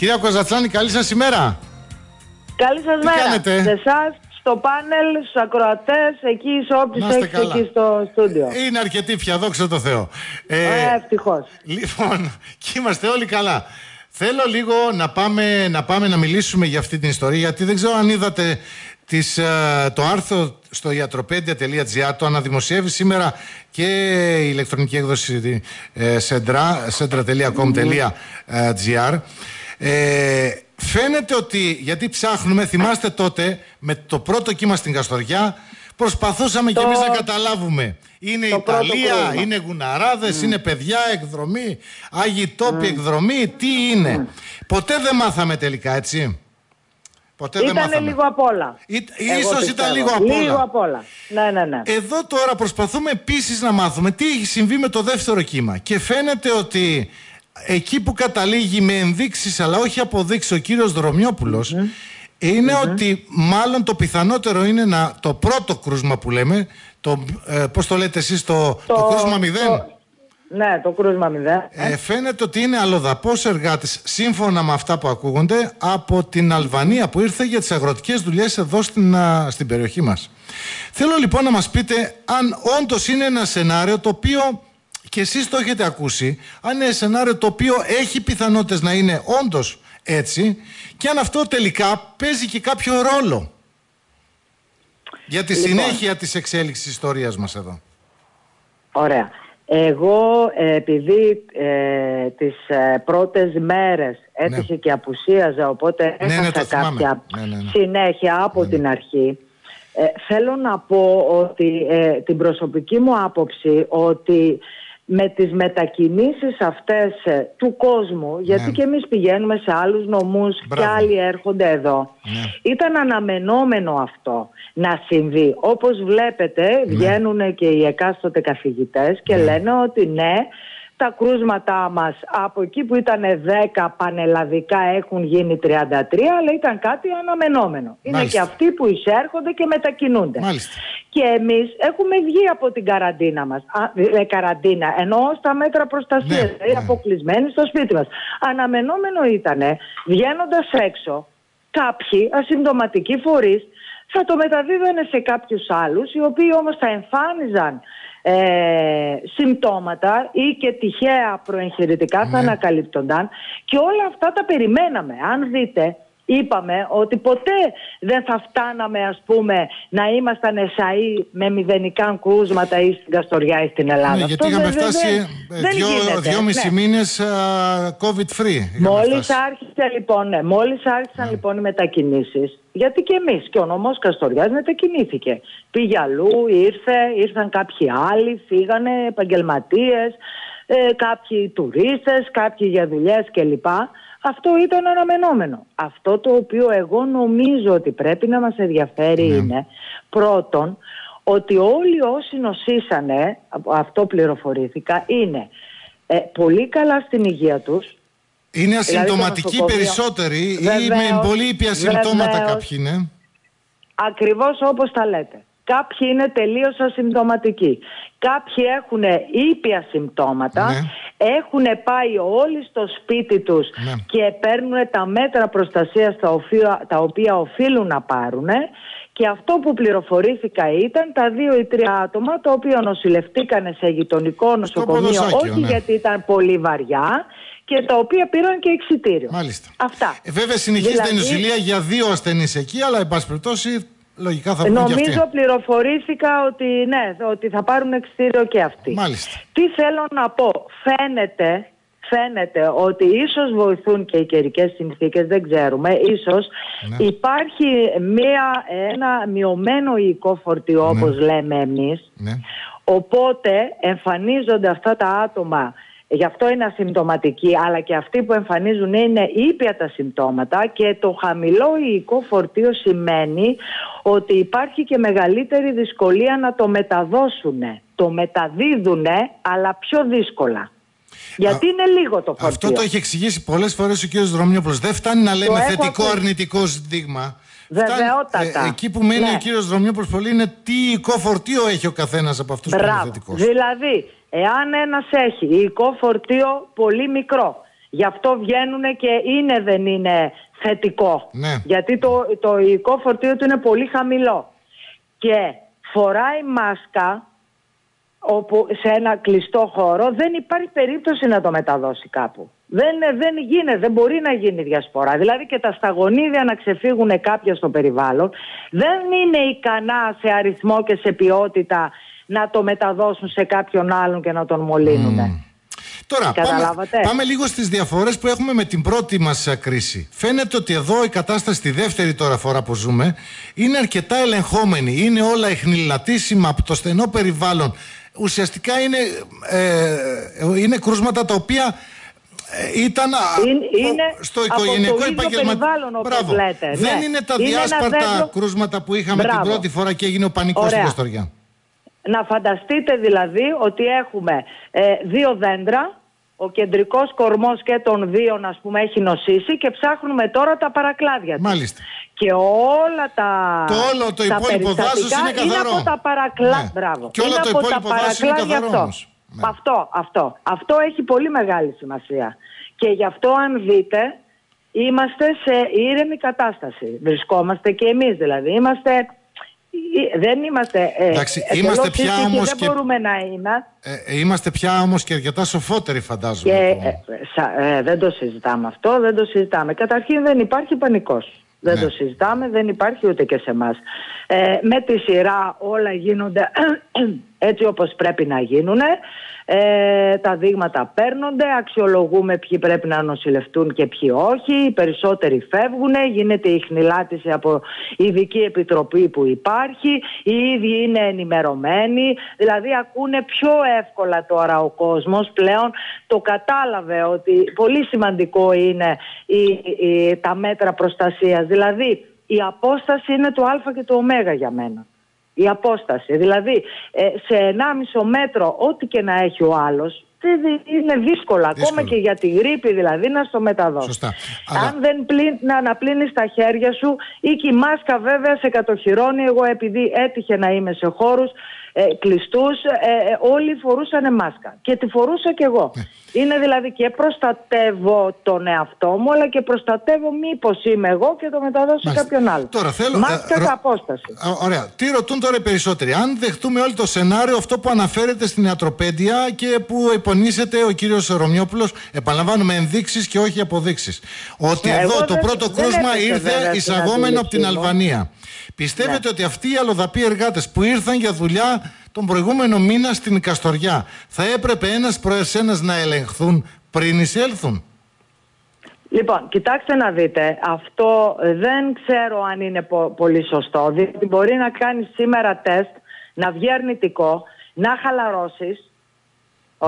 Κυρία Κοζατσάνη, καλή σας ημέρα. Καλή σας Τι μέρα. κάνετε; Σε εσάς, στο πάνελ, στους ακροατές, εκεί σε όποιους Να είστε έχεις καλά. εκεί στο στούντιο. Είναι αρκετή πια, δόξα τω Θεώ. Ε, Ε, ευτυχώς. Λοιπόν, και είμαστε όλοι καλά. Θέλω λίγο να πάμε, να πάμε να μιλήσουμε για αυτή την ιστορία, γιατί δεν ξέρω αν είδατε τις, ε, το άρθρο στο ιατροπέντια.gr, το αναδημοσιεύει σήμερα και η ηλεκτρονική έκδοση ε, σεντρα, centra.com.gr. Ε, φαίνεται ότι, γιατί ψάχνουμε, θυμάστε τότε, με το πρώτο κύμα στην Καστοριά, προσπαθούσαμε κι Το- εμείς να καταλάβουμε. Είναι το πρώτο Ιταλία, κρούσμα. είναι γουναράδες, είναι παιδιά, εκδρομή, Άγιοι τόποι, εκδρομή, τι είναι. Ποτέ δεν μάθαμε τελικά, έτσι. Ποτέ δεν Ήτανε μάθαμε. λίγο απ' όλα. Ή- Εγώ ίσως πιστεύω. ήταν λίγο απ' όλα. Λίγο απ' όλα. Ναι, ναι, ναι. Εδώ τώρα προσπαθούμε επίσης να μάθουμε τι έχει συμβεί με το δεύτερο κύμα. Και φαίνεται ότι εκεί που καταλήγει με ενδείξεις αλλά όχι αποδείξεις ο κύριος Δρομιόπουλος είναι ότι μάλλον το πιθανότερο είναι να, το πρώτο κρούσμα που λέμε, το, ε, πώς το λέτε εσείς, το, το, κρούσμα μηδέν; το- Ναι, το κρούσμα μηδέν. Ε, φαίνεται ότι είναι αλλοδαπός εργάτης σύμφωνα με αυτά που ακούγονται από την Αλβανία που ήρθε για τις αγροτικές δουλειές εδώ στην, α, στην περιοχή μας. Θέλω λοιπόν να μας πείτε αν όντως είναι ένα σενάριο το οποίο και εσείς το έχετε ακούσει αν είναι ένα σενάριο το οποίο έχει πιθανότητες να είναι όντως έτσι και αν αυτό τελικά παίζει και κάποιο ρόλο για τη Λοιπόν. συνέχεια της εξέλιξης της ιστορίας μας εδώ. Ωραία. Εγώ ε, επειδή ε, τις ε, πρώτες μέρες έτυχε και απουσίαζα οπότε Ναι, ναι, έχασα το θυμάμαι. κάποια Ναι, ναι, ναι. συνέχεια από την αρχή ε, θέλω να πω ότι ε, την προσωπική μου άποψη ότι με τις μετακινήσεις αυτές ε, του κόσμου γιατί Ναι. και εμείς πηγαίνουμε σε άλλους νομούς και Μπράβο. άλλοι έρχονται εδώ Ναι. ήταν αναμενόμενο αυτό να συμβεί. Όπως βλέπετε Ναι. βγαίνουν και οι εκάστοτε καθηγητές και λένε ότι ναι, τα κρούσματά μας από εκεί που ήταν 10 πανελλαδικά έχουν γίνει 33 αλλά ήταν κάτι αναμενόμενο. Είναι Μάλιστα. και αυτοί που εισέρχονται και μετακινούνται. Μάλιστα. Και εμείς έχουμε βγει από την καραντίνα μας. Α, ε, καραντίνα, εννοώ στα μέτρα προστασίας, Ναι, δηλαδή ναι. αποκλεισμένοι στο σπίτι μας. Αναμενόμενο ήταν, βγαίνοντας έξω, κάποιοι ασυμπτωματικοί φορείς θα το μεταδίδανε σε κάποιους άλλους, οι οποίοι όμως θα εμφάνιζαν ε, συμπτώματα ή και τυχαία προεγχειρητικά θα ανακαλύπτονταν και όλα αυτά τα περιμέναμε. Αν δείτε, είπαμε ότι ποτέ δεν θα φτάναμε ας πούμε να ήμασταν εσαΐ με μηδενικά κρούσματα ή στην Καστοριά ή στην Ελλάδα. Ναι, γιατί Αυτό είχαμε δεν- δεν- φτάσει δεν- ε, δεν δυο, γίνεται. δυόμιση Ναι. μήνες α, COVID-free. είχαμε Μόλις φτάσει. άρχισε λοιπόν, ναι, μόλις άρχισαν λοιπόν οι μετακινήσεις, γιατί και εμείς και ο νομός Καστοριάς μετακινήθηκε. Πήγε αλλού, ήρθε, ήρθαν κάποιοι άλλοι, φύγανε επαγγελματίες, ε, κάποιοι τουρίστες, κάποιοι για δουλειές κλπ. Αυτό ήταν αναμενόμενο. Αυτό το οποίο εγώ νομίζω ότι πρέπει να μας ενδιαφέρει είναι πρώτον ότι όλοι όσοι νοσήσανε, από αυτό πληροφορήθηκα, είναι ε, πολύ καλά στην υγεία τους, Είναι ασυμπτωματικοί Δηλαδή, νοσοκομείο. περισσότεροι ή Βεβαίως, με πολύ ήπια συμπτώματα βεβαίως. κάποιοι, ναι. Ακριβώς όπως τα λέτε. Κάποιοι είναι τελείως ασυμπτωματικοί. Κάποιοι έχουν ήπια συμπτώματα, Ναι. έχουν πάει όλοι στο σπίτι τους Ναι. και παίρνουν τα μέτρα προστασίας τα οποία, τα οποία οφείλουν να πάρουν και αυτό που πληροφορήθηκα ήταν τα δύο ή τρία άτομα τα οποία νοσηλευτήκαν σε γειτονικό νοσοκομείο Ποδοσάκιο, όχι ναι. γιατί ήταν πολύ βαριά και τα οποία πήραν και εξιτήριο. Μάλιστα. Αυτά. Ε, βέβαια συνεχίζεται η Δηλαδή- νοσηλεία για δύο ασθενείς εκεί, αλλά εν πάση περιπτώσει λογικά θα βγουν και Νομίζω αυτοί. πληροφορήθηκα ότι ναι, ότι θα πάρουν εξτήριο και αυτοί. Μάλιστα. Τι θέλω να πω. Φαίνεται, φαίνεται ότι ίσως βοηθούν και οι καιρικές συνθήκες, δεν ξέρουμε. Ίσως Ναι. υπάρχει μια, ένα μειωμένο υλικό φορτίο όπως λέμε εμείς. Ναι. Οπότε εμφανίζονται αυτά τα άτομα, γι' αυτό είναι ασυμπτωματικοί, αλλά και αυτοί που εμφανίζουν είναι ήπια τα συμπτώματα και το χαμηλό υλικό φορτίο σημαίνει ότι υπάρχει και μεγαλύτερη δυσκολία να το μεταδώσουν. Το μεταδίδουν, αλλά πιο δύσκολα. Γιατί είναι λίγο το φορτίο. Αυτό το έχει εξηγήσει πολλές φορές ο κ. Δρομιόπουλο. Δεν φτάνει να λέμε έχω θετικό ακούσει. αρνητικό δείγμα. Βεβαιότατα. Φτάνει, ε, εκεί που μένει Ναι. ο κύριο Δρομιόπουλο πολύ είναι τι υλικό φορτίο έχει ο καθένας από αυτούς που είναι Μπράβο. θετικός. Δηλαδή, εάν ένας έχει υλικό φορτίο πολύ μικρό Γι' αυτό βγαίνουν και είναι δεν είναι θετικό. Ναι. Γιατί το, το υλικό φορτίο του είναι πολύ χαμηλό. Και φοράει μάσκα όπου σε ένα κλειστό χώρο δεν υπάρχει περίπτωση να το μεταδώσει κάπου. Δεν, δεν γίνεται, δεν μπορεί να γίνει διασπορά. Δηλαδή και τα σταγονίδια να ξεφύγουν κάποια στο περιβάλλον δεν είναι ικανά σε αριθμό και σε ποιότητα να το μεταδώσουν σε κάποιον άλλον και να τον μολύνουν. Τώρα, πάμε, πάμε, λίγο στις διαφορές που έχουμε με την πρώτη μας κρίση. Φαίνεται ότι εδώ η κατάσταση τη δεύτερη τώρα φορά που ζούμε είναι αρκετά ελεγχόμενη. Είναι όλα εχνηλατήσιμα από το στενό περιβάλλον. Ουσιαστικά είναι, ε, είναι κρούσματα τα οποία ε, ήταν είναι, στο οικογενειακό επαγγελματικό Μπράβο. Λέτε. Δεν ναι. είναι τα είναι διάσπαρτα κρούσματα που είχαμε την πρώτη φορά και έγινε ο πανικός στην Καστοριά. Να φανταστείτε δηλαδή ότι έχουμε ε, δύο δέντρα ο κεντρικός κορμός και των δύο ας πούμε έχει νοσήσει και ψάχνουμε τώρα τα παρακλάδια του. Μάλιστα. Και όλα τα Το όλο το υπόλοιπο δάσος είναι καθαρό. Είναι από τα παρακλάδια. Ναι. Μπράβο. Και όλο είναι το από υπόλοιπο δάσος είναι καθαρό αυτό. Ναι. Αυτό, αυτό. Αυτό έχει πολύ μεγάλη σημασία. Και γι' αυτό αν δείτε είμαστε σε ήρεμη κατάσταση. Βρισκόμαστε και εμείς δηλαδή. Είμαστε ε, δεν είμαστε. Ε, Εντάξει, είμαστε πια όμως. Δεν μπορούμε να είμαστε. Ε, είμαστε πια όμως και αρκετά σοφότεροι, φαντάζομαι. Και, ε, ε, δεν το συζητάμε αυτό, δεν το συζητάμε. Καταρχήν δεν υπάρχει πανικός. Δεν ναι. το συζητάμε, δεν υπάρχει ούτε και σε εμάς. Ε, με τη σειρά όλα γίνονται έτσι όπως πρέπει να γίνουν. Ε, τα δείγματα παίρνονται, αξιολογούμε ποιοι πρέπει να νοσηλευτούν και ποιοι όχι. Οι περισσότεροι φεύγουν, γίνεται η χνηλάτιση από ειδική επιτροπή που υπάρχει. Οι ίδιοι είναι ενημερωμένοι, δηλαδή ακούνε πιο εύκολα τώρα ο κόσμος πλέον. Το κατάλαβε ότι πολύ σημαντικό είναι η, τα μέτρα προστασίας. Δηλαδή η απόσταση είναι το α και το ω για μένα η απόσταση. Δηλαδή ε, σε 1,5 μέτρο ό,τι και να έχει ο άλλος είναι δύσκολο, ακόμα και για τη γρήπη δηλαδή να στο μεταδώσει. Σωστά. Αν δεν πλήν, να αναπλύνεις τα χέρια σου ή και η μάσκα βέβαια σε κατοχυρώνει. Εγώ επειδή έτυχε να είμαι σε χώρους ε, κλειστούς, ε, ε, όλοι φορούσαν μάσκα. Και τη φορούσα κι εγώ. Ναι. Είναι δηλαδή και προστατεύω τον εαυτό μου, αλλά και προστατεύω μήπως είμαι εγώ και το μεταδώσω σε κάποιον άλλο. Τώρα θέλω. Μάσκα ε, απόσταση. Ωραία. Τι ρωτούν τώρα οι περισσότεροι; Αν δεχτούμε όλο το σενάριο αυτό που αναφέρεται στην ιατροπέντια και που υπονήσεται ο κύριος Ρωμιόπουλος, επαναλαμβάνουμε ενδείξεις και όχι αποδείξεις. Ότι ναι, εδώ το πρώτο κρούσμα ήρθε εισαγόμενο από την Αλβανία. Πιστεύετε ναι. ότι αυτοί οι αλλοδαποί εργάτες που ήρθαν για δουλειά τον προηγούμενο μήνα στην Καστοριά θα έπρεπε ένας προς ένας να ελεγχθούν πριν εισέλθουν; Λοιπόν, κοιτάξτε να δείτε, αυτό δεν ξέρω αν είναι πολύ σωστό, διότι μπορεί να κάνεις σήμερα τεστ, να βγει αρνητικό, να χαλαρώσεις,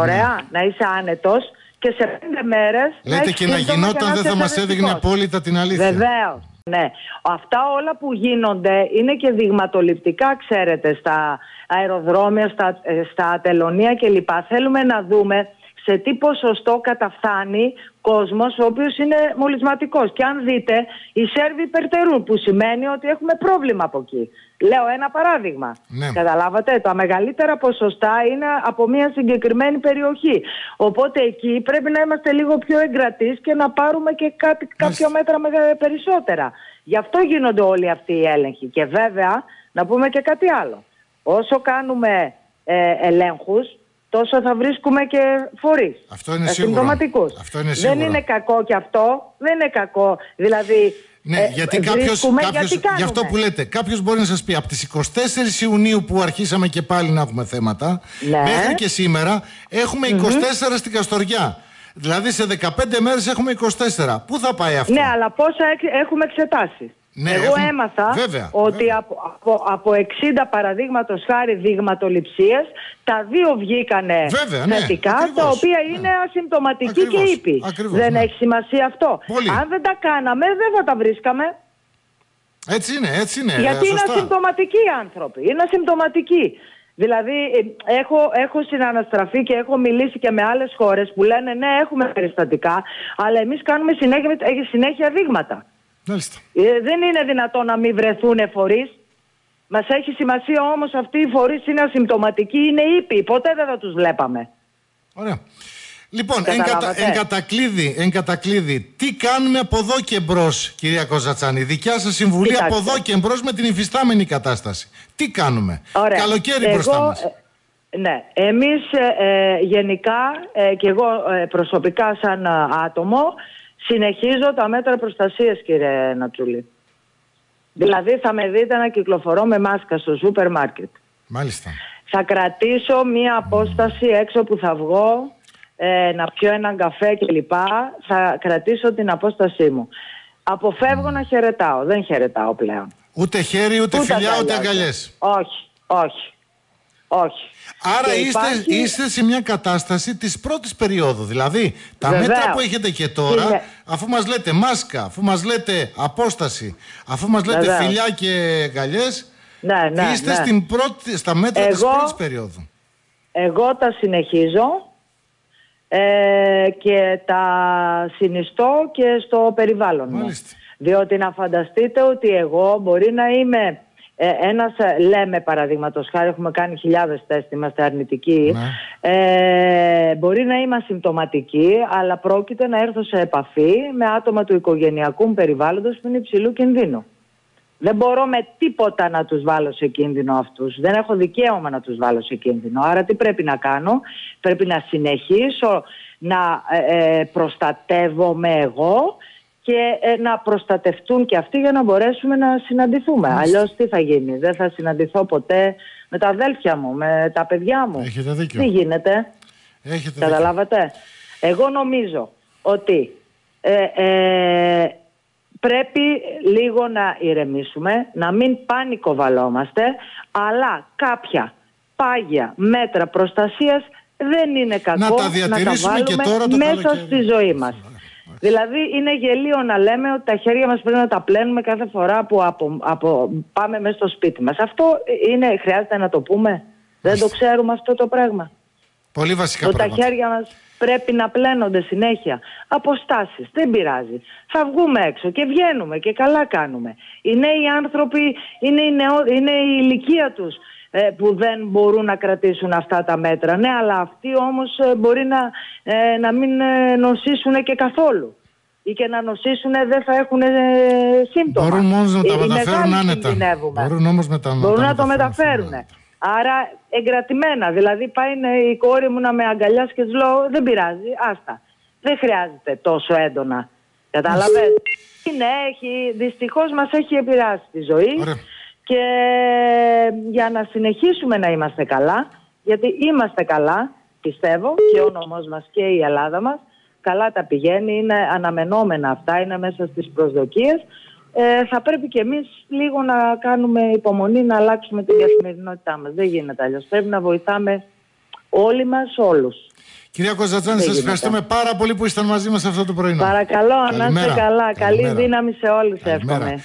ωραία, ναι. να είσαι άνετος και σε πέντε μέρες... Λέτε και να γινόταν δεν θα μας έδειχνε απόλυτα την αλήθεια. Βεβαίως. Ναι, αυτά όλα που γίνονται είναι και δειγματοληπτικά, ξέρετε, στα αεροδρόμια, στα, ε, στα τελωνία κλπ. Θέλουμε να δούμε σε τι ποσοστό καταφθάνει κόσμος ο οποίος είναι μολυσματικός. Και αν δείτε, οι Σέρβοι υπερτερούν, που σημαίνει ότι έχουμε πρόβλημα από εκεί. Λέω ένα παράδειγμα. Ναι. Καταλάβατε, τα μεγαλύτερα ποσοστά είναι από μια συγκεκριμένη περιοχή. Οπότε εκεί πρέπει να είμαστε λίγο πιο εγκρατείς και να πάρουμε και κάτι, κάποια μέτρα περισσότερα. Γι' αυτό γίνονται όλοι αυτοί οι έλεγχοι. Και βέβαια, να πούμε και κάτι άλλο. Όσο κάνουμε ε, ελέγχους, τόσο θα βρίσκουμε και φορείς. Αυτό είναι σίγουρο. Αυτό είναι σίγουρο. Δεν είναι κακό και αυτό. Δεν είναι κακό. Δηλαδή, ναι, ε, γιατί κάποιος, κάποιος γι' αυτό που λέτε, κάποιος μπορεί να σας πει από τις 24 Ιουνίου που αρχίσαμε και πάλι να έχουμε θέματα, ναι. μέχρι και σήμερα έχουμε 24 στην Καστοριά. Δηλαδή σε 15 μέρες έχουμε 24. Πού θα πάει αυτό; Ναι, αλλά πόσα έχουμε εξετάσει; Ναι, Εγώ έμαθα ότι Από, από, από 60 παραδείγματος χάρη δείγματοληψίες τα δύο βγήκανε βέβαια, ναι, θετικά, τα οποία ναι. είναι ασυμπτωματικοί και ήπιοι. δεν ναι. έχει σημασία αυτό. Αν δεν τα κάναμε, δεν θα τα βρίσκαμε. Έτσι είναι, έτσι είναι. Γιατί είναι ασυμπτωματικοί οι άνθρωποι. Είναι ασυμπτωματικοί. Δηλαδή, ε, έχω, έχω συναναστραφεί και έχω μιλήσει και με άλλες χώρες που λένε ναι, έχουμε περιστατικά, αλλά εμείς κάνουμε συνέχεια, συνέχεια δείγματα. Ε, δεν είναι δυνατόν να μην βρεθούν φορείς. Μας έχει σημασία όμως αυτοί οι φορείς είναι ασυμπτωματικοί, είναι ήπιοι. Ποτέ δεν θα τους βλέπαμε. Ωραία. Λοιπόν, εν, κατα, εν, κατακλείδη, εν κατακλείδη, τι κάνουμε από εδώ και μπρος, κυρία Κοζατσάνη; Δικιά σας συμβουλή Κοιτάξτε. από εδώ και μπρος με την υφιστάμενη κατάσταση. Τι κάνουμε; Ωραία. Καλοκαίρι Εγώ, μπροστά μας. ε, Ναι, εμείς ε, ε, γενικά ε, και εγώ ε, προσωπικά σαν ε, άτομο συνεχίζω τα μέτρα προστασίας κύριε Νατσούλη. Δηλαδή θα με δείτε να κυκλοφορώ με μάσκα στο σούπερ μάρκετ. Μάλιστα. Θα κρατήσω μία απόσταση έξω που θα βγω, ε, να πιω έναν καφέ κλπ. Θα κρατήσω την απόστασή μου. Αποφεύγω να χαιρετάω. Δεν χαιρετάω πλέον. Ούτε χέρι, ούτε, φιλιά, ούτε αγκαλιάζω. αγκαλιές. Όχι, όχι, όχι. Άρα Και είστε, υπάρχει- είστε σε μια κατάσταση της πρώτης περίοδου. Δηλαδή, τα Βεβαίως. μέτρα που έχετε και τώρα, Είναι- αφού μας λέτε μάσκα, αφού μας λέτε απόσταση, αφού μας λέτε Βεβαίως. φιλιά και αγκαλιές, Ναι, ναι, είστε ναι. στην πρώτη, στα μέτρα της Εγώ- πρώτης περίοδου. Εγώ τα συνεχίζω ε, και τα συνιστώ και στο περιβάλλον μου. Μάλιστα. Διότι να φανταστείτε ότι εγώ μπορεί να είμαι ε, ένας, ε, λέμε παραδείγματος χάρη, έχουμε κάνει χιλιάδες τεστ, είμαστε αρνητικοί, Ναι. ε, μπορεί να είμαι ασυμπτωματική, αλλά πρόκειται να έρθω σε επαφή με άτομα του οικογενειακού μου περιβάλλοντος που είναι υψηλού κινδύνου. Δεν μπορώ με τίποτα να τους βάλω σε κίνδυνο αυτούς. Δεν έχω δικαίωμα να τους βάλω σε κίνδυνο. Άρα τι πρέπει να κάνω; Πρέπει να συνεχίσω να ε, ε, προστατεύομαι εγώ και ε, να προστατευτούν και αυτοί για να μπορέσουμε να συναντηθούμε. Αλλιώς τι θα γίνει. Δεν θα συναντηθώ ποτέ με τα αδέλφια μου, με τα παιδιά μου. Έχετε δίκιο. Τι γίνεται; Έχετε δίκιο. Καταλάβατε; Εγώ νομίζω ότι ε, ε, πρέπει λίγο να ηρεμήσουμε, να μην πανικοβαλόμαστε, αλλά κάποια πάγια μέτρα προστασίας δεν είναι κακό Να τα να διατηρήσουμε τα και βάλουμε τώρα το μέσα καλοκαίρι. στη ζωή μας. Δηλαδή είναι γελίο να λέμε ότι τα χέρια μας πρέπει να τα πλένουμε κάθε φορά που από, από, πάμε μέσα στο σπίτι μας. Αυτό είναι, χρειάζεται να το πούμε; Δεν το ξέρουμε αυτό το πράγμα; Πολύ βασικά Ότι τα πράγματα. χέρια μας πρέπει να πλένονται συνέχεια. Αποστάσεις, δεν πειράζει. Θα βγούμε έξω και βγαίνουμε και καλά κάνουμε. Οι νέοι άνθρωποι είναι η, νεό, είναι η ηλικία τους ε, που δεν μπορούν να κρατήσουν αυτά τα μέτρα. Ναι, αλλά αυτοί όμως ε, μπορεί να, ε, να μην ε, νοσήσουν και καθόλου. Ή και να νοσήσουν δεν θα έχουν ε, σύμπτωμα. Μπορούν μόνος να τα Οι- οι μεταφέρουν μεγάλοι άνετα. κινδυνεύουμε. Μπορούν όμως με τα, Μπορούν να το μεταφέρουν μεταφέρουν. Άρα εγκρατημένα. Δηλαδή πάει ναι, η κόρη μου να με αγκαλιάσει και της λέω δεν πειράζει, άστα. Δεν χρειάζεται τόσο έντονα. Κατάλαβες. Είναι, έχει, δυστυχώς μας έχει επηρεάσει τη ζωή. Ωραία. Και για να συνεχίσουμε να είμαστε καλά, γιατί είμαστε καλά, πιστεύω, και ο νόμος μας και η Ελλάδα μας, καλά τα πηγαίνει, είναι αναμενόμενα αυτά, είναι μέσα στις προσδοκίες. Ε, θα πρέπει και εμείς λίγο να κάνουμε υπομονή να αλλάξουμε την καθημερινότητά μας. Δεν γίνεται αλλιώς. Πρέπει να βοηθάμε όλοι μας όλους. Κυρία Κοζατσάνη, Δεν σας γίνεται. ευχαριστούμε πάρα πολύ που ήσταν μαζί μας αυτό το πρωινό. Παρακαλώ, να είστε Καλημέρα. καλά. Καλή Καλημέρα. δύναμη σε όλους Καλημέρα. εύχομαι.